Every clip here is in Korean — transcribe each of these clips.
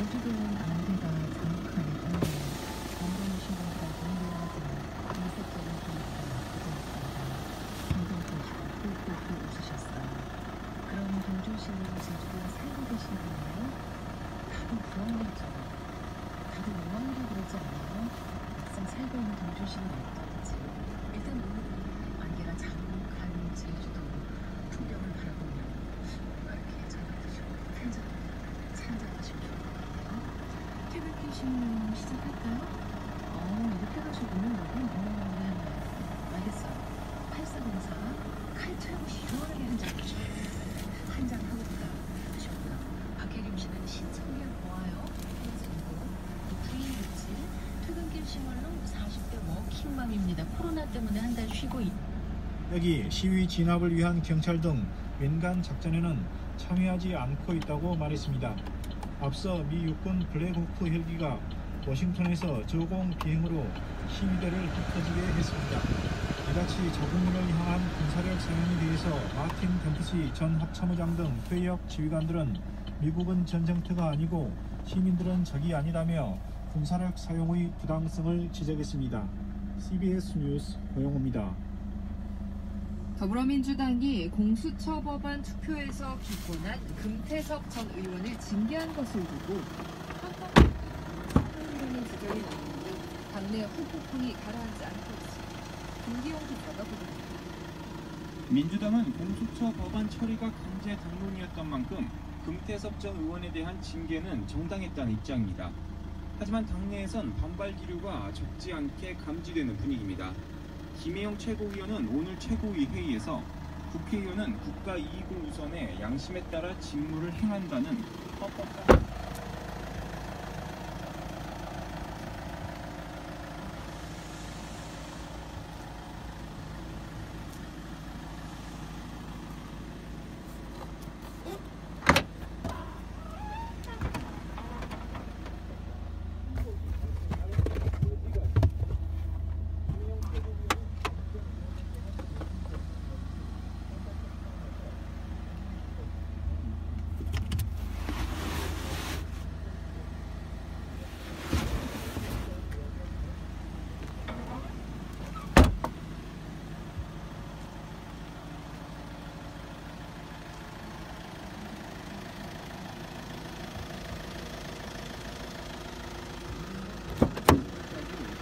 제주도는 안개가 자욱하게 떠오르며 원동신 분들한테 미안하지만 인색적인 분위기가 않습니다. 김동철씨가 꿀꿀꿀 웃으셨어요. 그럼 동조씨는 제주도에 살고 계시는 거예요? 다들 부러워했죠. 다들 로망이라 그러지 않아요? 막상 살고 있는 동조씨는 어떨지. 일단 오늘은 안개가 자욱한 제주도 풍경을 바라보며 뭔가 이렇게 저녁 드시고 한잔 차한잔 하시면 좋을 것 같아요. 신문 시작할까요? 어, 이렇게 가시군요, 여러분. 어, 네, 네. 알겠어요. 8404 칼퇴하고 시원하게 한잔 한잔 하고 하셨고요. 박혜림 씨는 신청곡 보아요. 그리고 브레이브즈 퇴근길 신문론 40대 워킹맘입니다. 코로나 때문에 한 달 쉬고 있 여기 시위 진압을 위한 경찰 등 민간 작전에는 참여하지 않고 있다고 말했습니다. 앞서 미 육군 블랙호크 헬기가 워싱턴에서 저공 비행으로 시위대를 흩어지게 했습니다. 이같이 자국민을 향한 군사력 사용에 대해서 마틴 덴프시 전 합참의장 등 퇴역 지휘관들은 미국은 전쟁터가 아니고 시민들은 적이 아니라며 군사력 사용의 부당성을 지적했습니다. CBS 뉴스 고영호입니다. 더불어민주당이 공수처 법안 투표에서 기권한 금태섭 전 의원을 징계한 것을 두고 헌법적인 지적이 나오는데 당내 후폭풍이 가라앉지 않고 있습니다. 김기용 기자가 보도합니다. 민주당은 공수처 법안 처리가 강제 당론이었던 만큼 금태섭 전 의원에 대한 징계는 정당했다는 입장입니다. 하지만 당내에선 반발 기류가 적지 않게 감지되는 분위기입니다. 김혜영 최고위원은 오늘 최고위 회의에서 국회의원은 국가 이익을 우선해 양심에 따라 직무를 행한다는 헌법상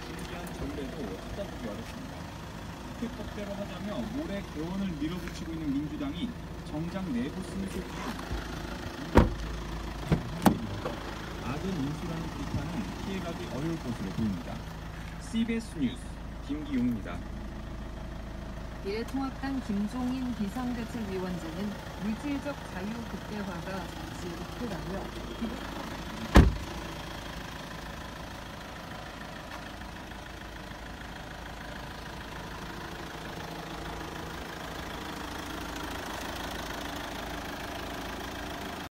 진지한 전례도 찾아보기 어렵습니다. 국회법대로 하자며 모래 개원을 밀어붙이고 있는 민주당이 정장 내부 순수 아들 인수라는 비판은 피해가기 어려울 것으로 보입니다. CBS 뉴스 김기용입니다. 미래통합당 김종인 비상대책위원장은 물질적 자유 극대화가 잠시 목표라며